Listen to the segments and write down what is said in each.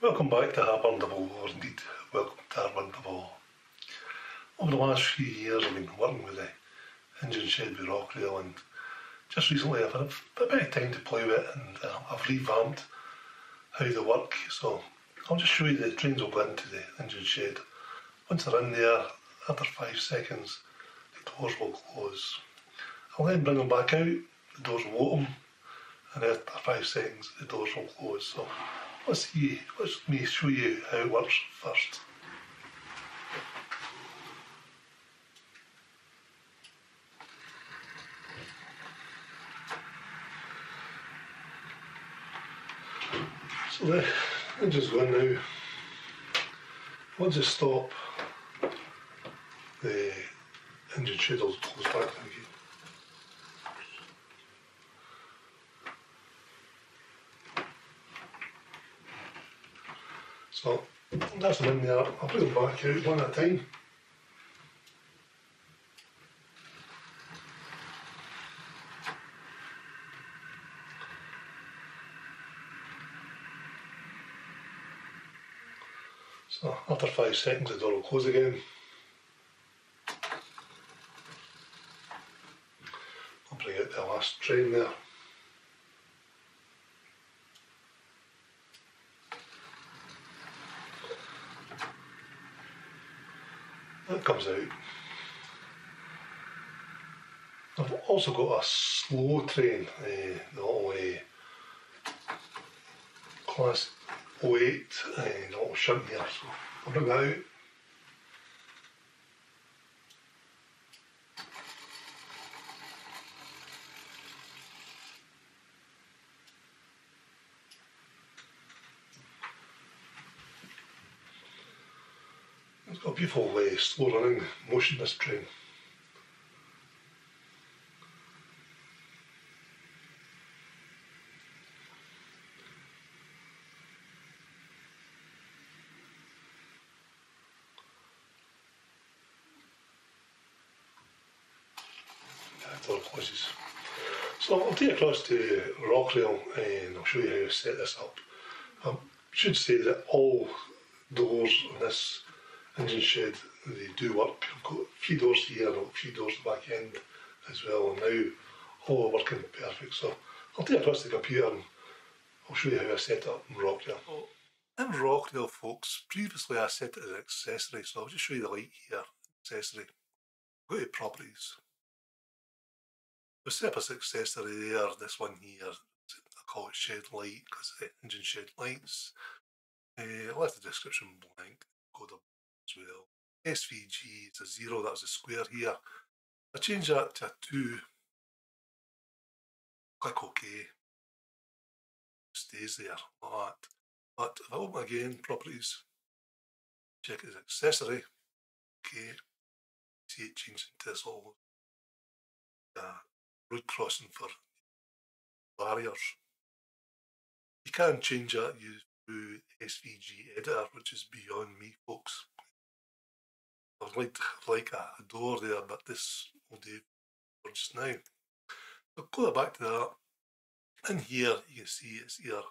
Welcome back to Harburn or indeed welcome to Harburn Over the last few years I've been working with the engine shed with Rocrail and just recently I've had a, bit of time to play with it and uh, I've revamped how they work so I'll just show you the trains will go into the engine shed. Once they're in there, after 5 seconds the doors will close. I'll then bring them back out, the doors will open and after 5 seconds the doors will close. So let's see, let me show you uh, how it works first. So uh, the just going now. Once it stop, the engine shed will close back again. So that's them in there. I'll put them back out one at a time. So after five seconds the door will close again. I'll bring out the last train there. That comes out. I've also got a slow train, uh, the little uh, class 08 uh, the little shunt here, so I'll bring that out. A beautiful uh, slow running motion this train. So I'll take across to Rocrail and I'll show you how to set this up. I should say that all doors on this engine shed, they do work. I've got three doors here and a few doors at the back end as well and now all working perfect. So I'll take across the computer and I'll show you how I set up in Rocrail. In Rocrail folks, previously I set it as an accessory so I'll just show you the light here, accessory. Go to properties. The set up as accessory there, this one here, I call it shed light because the engine shed lights. Uh, I left the description blank, code as well. SVG is a zero, that's a square here. I change that to a two. Click OK. Stays there like that. But if I open again, properties, check it as accessory. Okay. See it change into this all uh, road crossing for barriers. You can change that through SVG editor, which is beyond me, folks. I'd like to like a, door there, but this will do just now. So go back to that. In here, you can see it's here,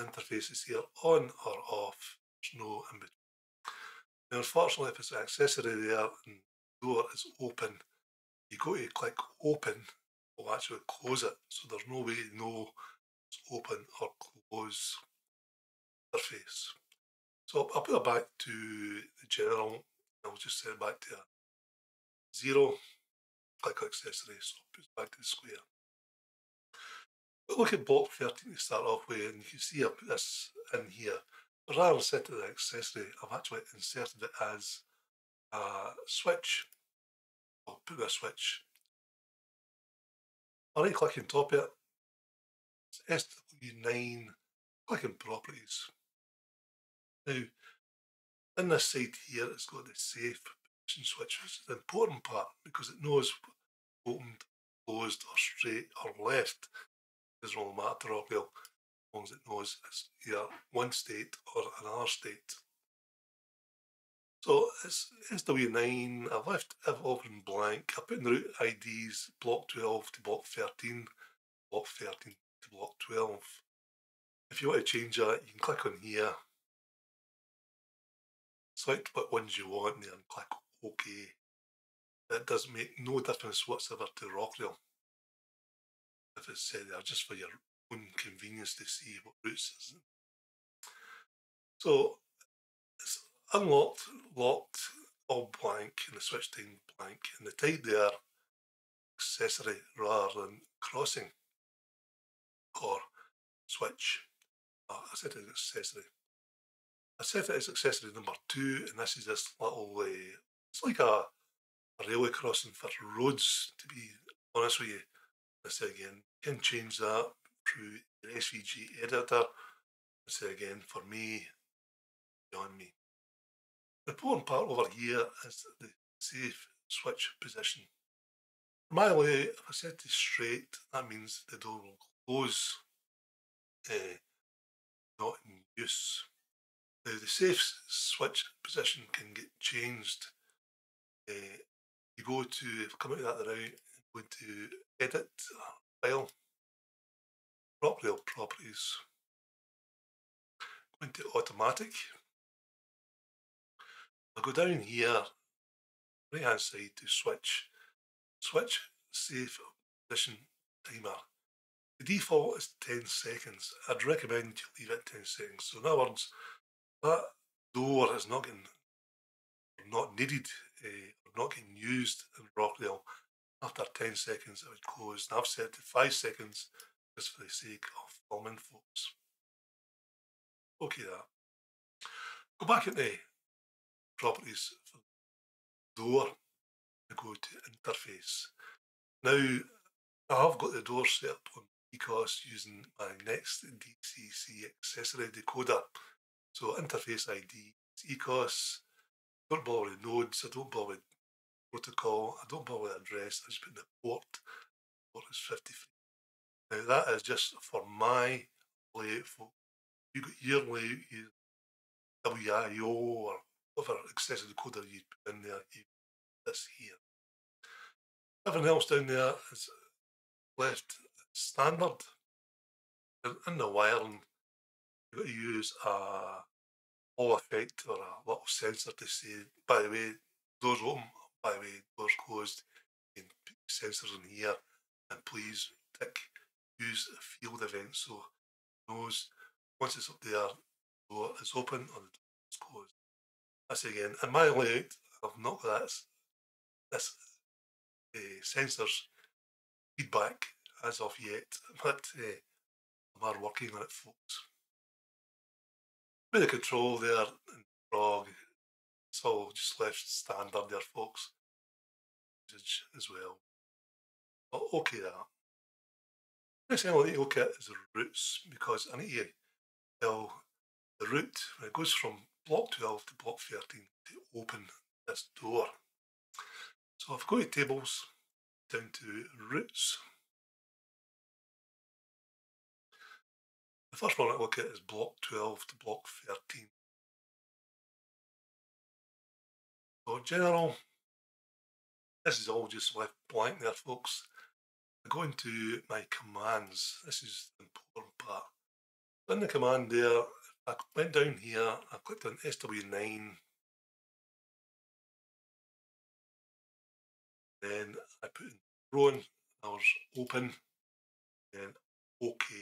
interface is here on or off. There's no in between. Now, unfortunately, if it's an accessory there and the door is open, you go to click open, will actually close it. So there's no way to know it's open or close interface. So I'll put it back to the general I'll just set it back to zero, click accessory, so it back to the square. Look at block 13 to start off with, and you can see I put this in here. But rather than set it as accessory, I've actually inserted it as a switch. I'll put a switch. I right click on top of it. It's SW9, click on properties. Now, in this side here, it's got the safe position switch, which is the important part because it knows opened, closed, or straight or left. It doesn't really matter to Rocrail as long as it knows it's either one state or another state. So it's SW9, I've left Evolve in blank. I put in the route IDs block 12 to block 13, block 13 to block 12. If you want to change that, you can click on here select what ones you want there and click OK. It does make no difference whatsoever to Rocrail if it's uh, set there just for your own convenience to see what routes is. So it's unlocked, locked, all blank, and the switch time blank, and the tide there accessory rather than crossing or switch. Oh, I said accessory. I set it as accessory number two, and this is this little, uh, it's like a, a railway crossing for roads, to be honest with you. I say again, you can change that through your SVG editor. I say again, for me, beyond me. The important part over here is the safe switch position. My way, if I set it straight, that means the door will close, uh, not in use. Now the safe switch position can get changed. Uh, you go to, come out of that now, go to edit, file, Rocrail properties, go into automatic. I'll go down here, right hand side to switch, switch safe position timer. The default is 10 seconds. I'd recommend you leave it 10 seconds. So in other words, that door is not getting not needed uh, not getting used in Rocrail. After 10 seconds it would close. And I've set to 5 seconds just for the sake of filming folks. Okay that. Go back the properties for door and go to interface. Now I have got the door set up on ECOS using my next DCC accessory decoder. So interface ID is ECOS. Don't bother with nodes, I don't bother with protocol, I don't bother with address, I just put in the port. Port is 53. Now that is just for my layout for you got your layout, you WIO or whatever accessory decoder you put in there, you this here. Everything else down there is left standard. In the wiring, got to use a Hall effect or a little sensor to say, by the way, doors open, by the way, doors closed, and sensors in here, and please tick use a field event so knows once it's up there, the door is open or the door is closed. That's again, in my layout, I've not got that, this uh, sensors feedback as of yet, but uh, I'm working on it, folks. With of control there in Frog, it's all just left standard there, folks. As well. But okay, that. Next thing I want to look at is the routes because I need to tell the route when it goes from block 12 to block 13 to open this door. So if I go to tables, down to routes, The first one I look at is block 12 to block 13. So general, this is all just left blank there folks. I go into my commands. This is the important part. In the command there, I went down here, I clicked on SW9. Then I put in Rowan, I was open, then OK.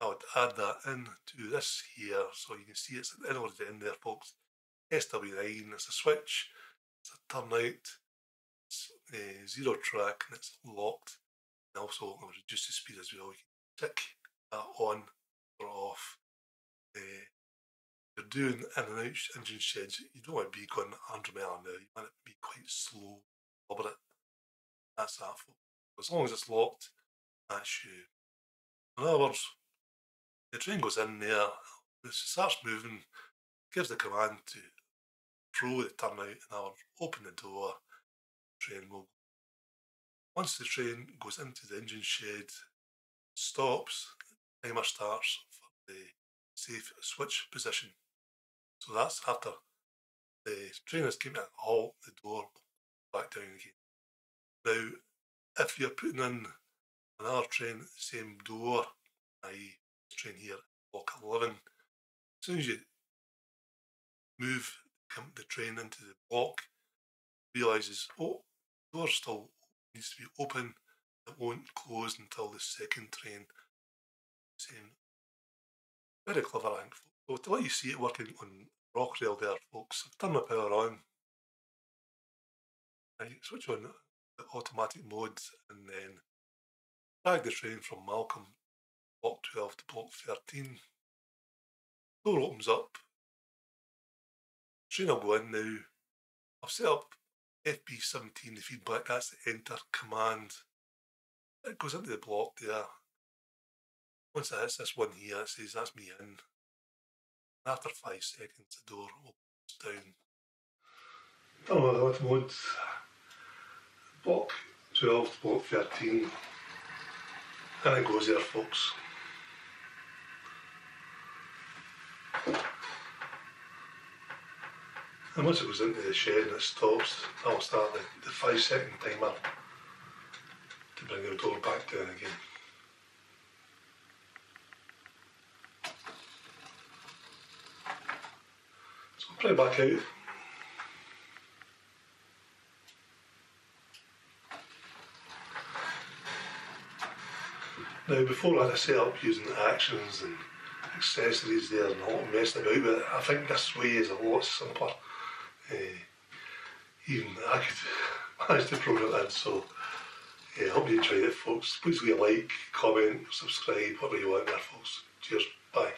I would add that into this here so you can see it's in order in there folks. SW9 is a switch, it's a turnout, it's a zero track and it's locked. And also I'll reduce the speed as well. You can tick that on or off. Uh, you're doing in and out engine sheds, you don't want to be going 100 mile an hour, you want it to be quite slow, it. That's that. folks. As long as it's locked, that's you. In other words, the train goes in there, it starts moving, gives the command to throw the turnout and I'll open the door, train will once the train goes into the engine shed, stops, timer starts for the safe switch position. So that's after the train has came to halt, the door back down again. Now, if you're putting in another train, same door, i.e train here, block 11. As soon as you move the train into the block, realises, oh, the door still needs to be open. It won't close until the second train. Same. Very clever, I think. So to let you see it working on Rocrail there, folks, I've turned power on. I switch on the automatic mode and then drag the train from Malcolm block 12 to block 13. Door opens up. Train will go in now. I've set up FB17, the feedback, that's the enter command. It goes into the block there. Once it hits this one here, it says that's me in. After five seconds, the door opens down. Hello, that mode. Block 12 to block 13. And it goes there, folks. And once it goes into the shed and it stops, I'll start the, the five second timer to bring the door back down again. So I'll back out. Now before I had a set up using actions and accessories there and all messing about but I think this way is a lot simpler. Even I could manage to program in, so yeah, I hope you enjoyed it folks. Please leave a like, comment, subscribe, whatever you want there folks. Cheers, bye.